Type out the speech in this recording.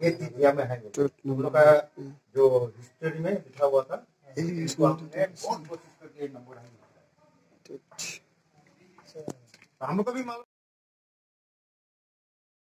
ये चीज़ में है लोग का जो हिस्ट्री में लिखा हुआ था बहुत कोशिश करके नंबर है हम लोग को भी मालूम